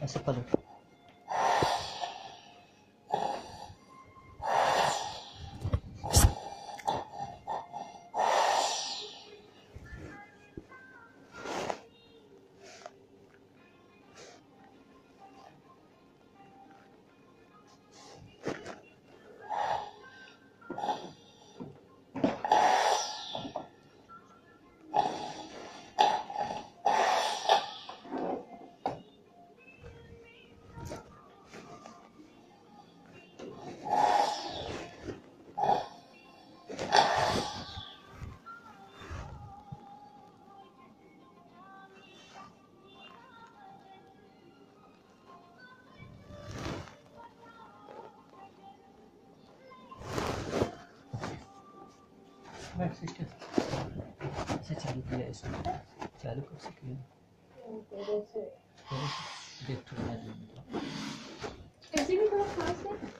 essa paleta. बैठ sister अच्छा चालू किया इसको चालू कब से किया? देख ऐसे भी थोड़ा खास है।